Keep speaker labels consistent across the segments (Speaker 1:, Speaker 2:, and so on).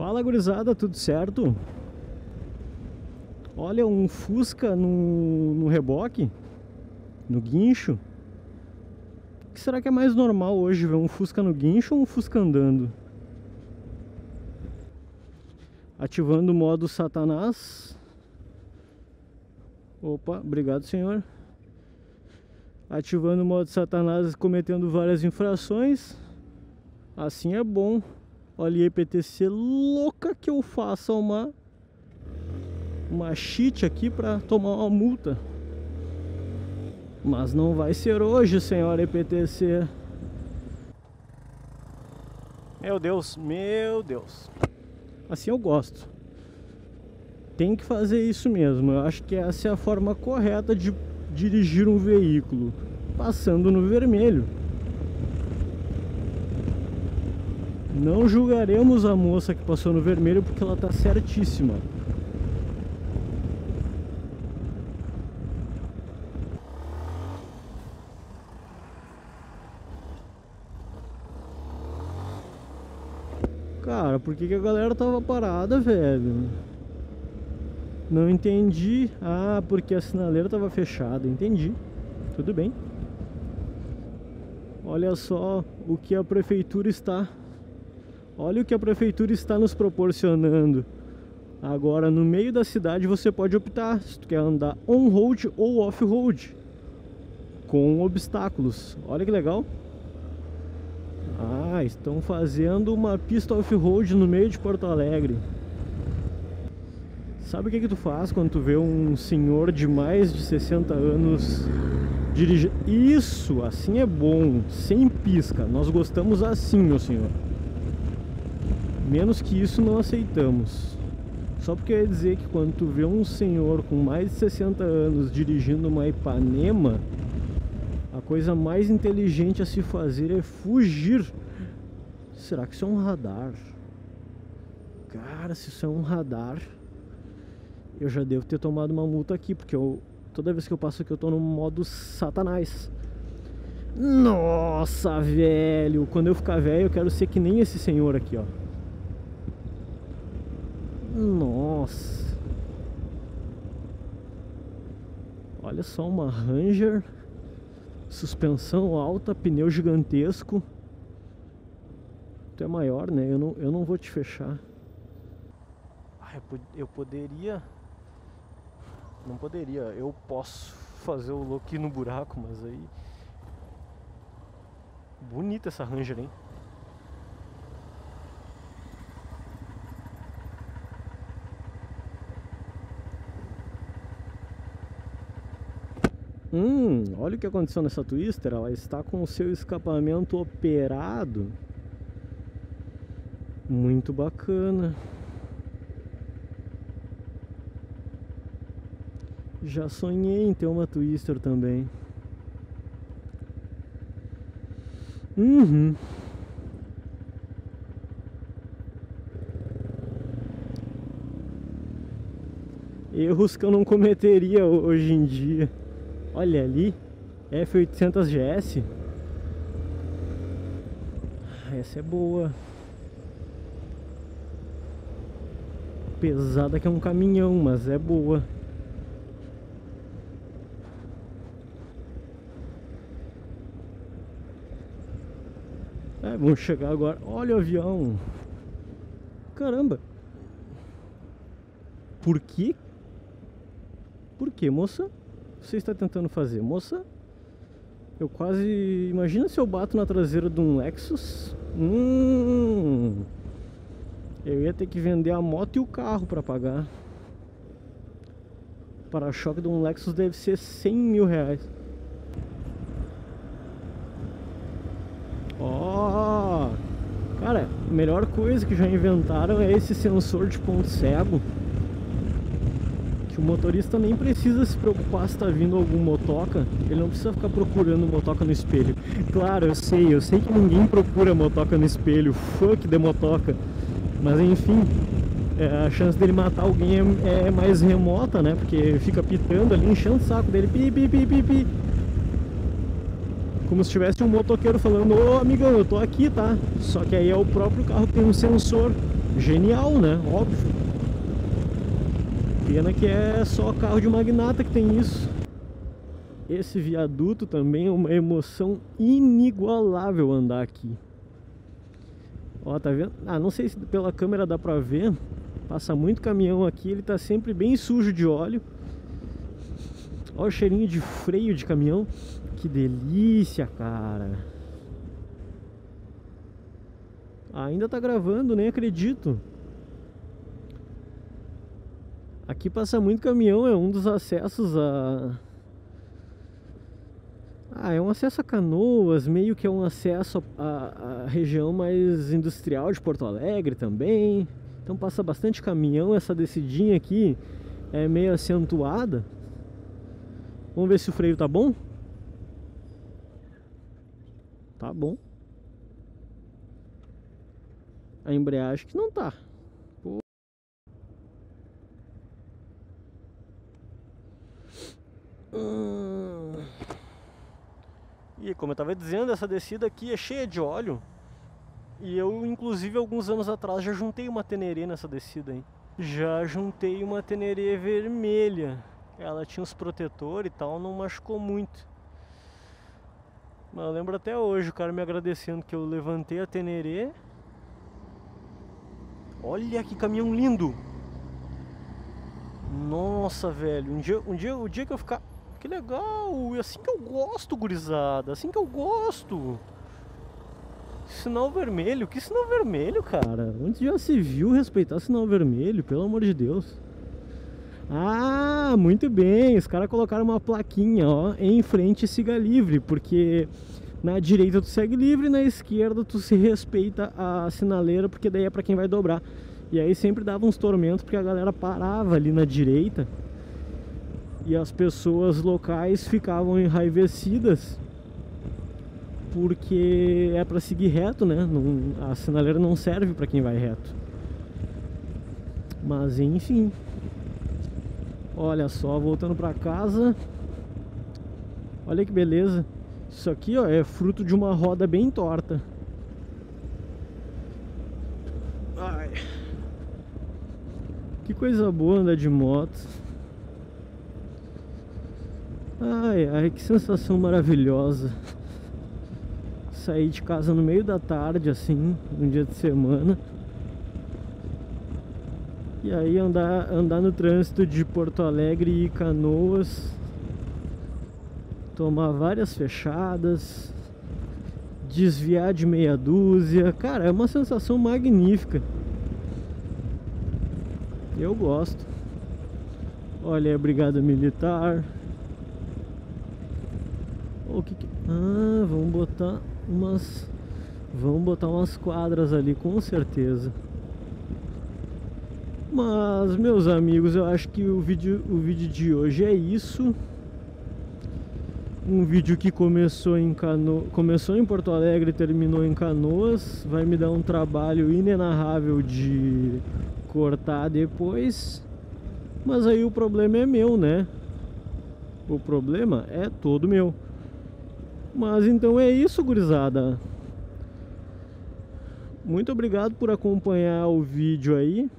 Speaker 1: Fala gurizada, tudo certo? Olha um Fusca no, no reboque, no guincho. O que será que é mais normal hoje, ver um Fusca no guincho ou um Fusca andando? Ativando o modo Satanás. Opa, obrigado senhor. Ativando o modo Satanás, cometendo várias infrações. Assim é bom. Olha EPTC louca que eu faça uma uma cheat aqui para tomar uma multa. Mas não vai ser hoje, senhora EPTC. Meu Deus, meu Deus. Assim eu gosto. Tem que fazer isso mesmo. Eu acho que essa é a forma correta de dirigir um veículo. Passando no vermelho. Não julgaremos a moça que passou no vermelho porque ela está certíssima. Cara, por que, que a galera tava parada, velho? Não entendi. Ah, porque a sinaleira tava fechada. Entendi. Tudo bem. Olha só o que a prefeitura está Olha o que a prefeitura está nos proporcionando. Agora, no meio da cidade, você pode optar se tu quer andar on-road ou off-road. Com obstáculos. Olha que legal. Ah, estão fazendo uma pista off-road no meio de Porto Alegre. Sabe o que que tu faz quando tu vê um senhor de mais de 60 anos dirigir? Isso, assim é bom, sem pisca. Nós gostamos assim, meu senhor. Menos que isso não aceitamos. Só porque quer dizer que quando tu vê um senhor com mais de 60 anos dirigindo uma Ipanema, a coisa mais inteligente a se fazer é fugir. Será que isso é um radar? Cara, se isso é um radar, eu já devo ter tomado uma multa aqui, porque eu, toda vez que eu passo aqui eu tô no modo satanás. Nossa, velho, quando eu ficar velho eu quero ser que nem esse senhor aqui, ó. Nossa. Olha só uma Ranger. Suspensão alta, pneu gigantesco. Tu é maior, né? Eu não, eu não vou te fechar. Ah, eu, eu poderia... Não poderia. Eu posso fazer o look no buraco, mas aí... Bonita essa Ranger, hein? Hum, olha o que aconteceu nessa Twister, ela está com o seu escapamento operado. Muito bacana. Já sonhei em ter uma Twister também. Uhum. Erros que eu não cometeria hoje em dia. Olha ali, F800 GS. Essa é boa. Pesada que é um caminhão, mas é boa. É, vamos chegar agora. Olha o avião. Caramba. Por quê? Por quê, moça? Você está tentando fazer? Moça, eu quase... Imagina se eu bato na traseira de um Lexus. Hum, eu ia ter que vender a moto e o carro para pagar. Para-choque de um Lexus deve ser 100 mil reais. Ó, oh, cara, a melhor coisa que já inventaram é esse sensor de ponto cego o motorista nem precisa se preocupar se está vindo algum motoca, ele não precisa ficar procurando motoca no espelho. Claro, eu sei, eu sei que ninguém procura motoca no espelho, fuck de motoca, mas enfim, é, a chance dele matar alguém é, é, mais remota, né? Porque fica pitando ali, enchendo o saco dele, pi, pi, pi, pi, pi. Como se tivesse um motoqueiro falando, ô amigão, eu tô aqui, tá? Só que aí é o próprio carro que tem um sensor Genial, né? Óbvio. Pena que é só carro de magnata que tem isso. Esse viaduto também é uma emoção inigualável andar aqui. Ó, tá vendo? Ah, não sei se pela câmera dá pra ver. Passa muito caminhão aqui, ele tá sempre bem sujo de óleo. Olha o cheirinho de freio de caminhão. Que delícia, cara. Ainda tá gravando, nem acredito. Aqui passa muito caminhão, é um dos acessos a... Ah, é um acesso a Canoas, meio que é um acesso à região mais industrial de Porto Alegre também. Então passa bastante caminhão, essa descidinha aqui é meio acentuada. Vamos ver se o freio tá bom. Tá bom. A embreagem que não tá. Hum. E como eu tava dizendo, essa descida aqui é cheia de óleo. E eu, inclusive, alguns anos atrás já juntei uma tenerê nessa descida aí. Já juntei uma tenerê vermelha. Ela tinha os protetores e tal, não machucou muito. Mas eu lembro até hoje o cara me agradecendo que eu levantei a tenerê. Olha que caminhão lindo! Nossa, velho, um dia, um dia, o dia que eu ficar. Que legal! É assim que eu gosto, gurizada. Assim que eu gosto. Sinal vermelho? Que sinal vermelho, cara? Onde já se viu respeitar sinal vermelho? Pelo amor de Deus. Ah, muito bem. Os caras colocaram uma plaquinha, ó, em frente siga livre, porque na direita tu segue livre, na esquerda tu se respeita a sinaleira, porque daí é para quem vai dobrar. E aí sempre dava uns tormentos porque a galera parava ali na direita e as pessoas locais ficavam enraivecidas porque é para seguir reto, né? Não, a sinaleira não serve para quem vai reto. Mas enfim. Olha só, voltando para casa. Olha que beleza. Isso aqui, ó, é fruto de uma roda bem torta. Ai. Que coisa boa andar de moto. Ai, ai, que sensação maravilhosa sair de casa no meio da tarde, assim, um dia de semana. E aí andar, andar no trânsito de Porto Alegre e Canoas, tomar várias fechadas, desviar de meia dúzia. Cara, é uma sensação magnífica. Eu gosto. Olha a brigada militar. O que, que... Ah, vamos botar umas vão botar umas quadras ali com certeza. Mas meus amigos eu acho que o vídeo o vídeo de hoje é isso. Um vídeo que começou em Cano... começou em Porto Alegre e terminou em Canoas vai me dar um trabalho inenarrável de cortar depois. Mas aí o problema é meu né? O problema é todo meu mas então é isso, gurizada. Muito obrigado por acompanhar o vídeo aí.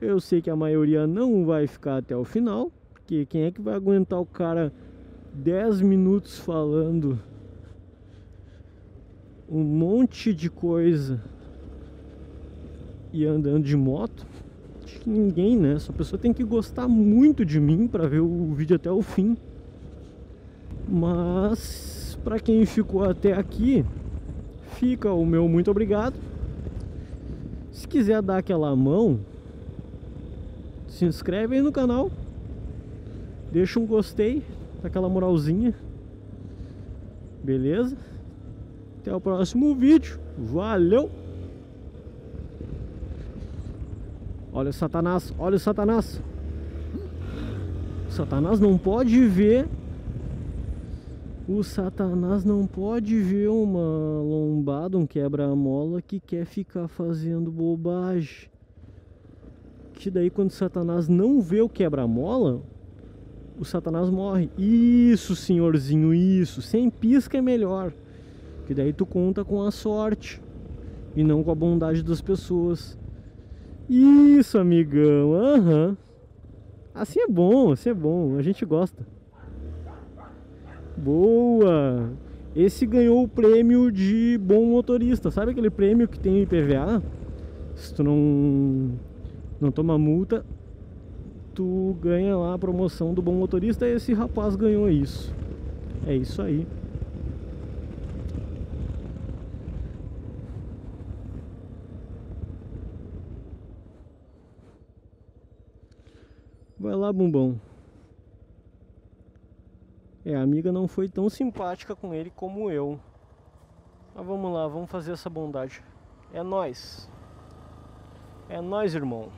Speaker 1: Eu sei que a maioria não vai ficar até o final, porque quem é que vai aguentar o cara 10 minutos falando um monte de coisa e andando de moto? Acho que ninguém, né? Essa pessoa tem que gostar muito de mim para ver o vídeo até o fim. Mas para quem ficou até aqui, fica o meu muito obrigado. Se quiser dar aquela mão, se inscreve aí no canal. Deixa um gostei, aquela moralzinha. Beleza? Até o próximo vídeo. Valeu! Olha o Satanás, olha o Satanás. O Satanás não pode ver o Satanás não pode ver uma lombada, um quebra-mola que quer ficar fazendo bobagem. Que daí quando o Satanás não vê o quebra-mola, o Satanás morre. Isso, senhorzinho, isso. Sem pisca é melhor. Que daí tu conta com a sorte e não com a bondade das pessoas. Isso, amigão. Aham. Uhum. Assim é bom, assim é bom. A gente gosta. Boa! Esse ganhou o prêmio de bom motorista. Sabe aquele prêmio que tem IPVA? Se tu não, não toma multa, tu ganha lá a promoção do bom motorista. Esse rapaz ganhou isso. É isso aí. Vai lá, bumbão. É, a amiga não foi tão simpática com ele como eu. Mas vamos lá, vamos fazer essa bondade. É nós. É nós, irmão.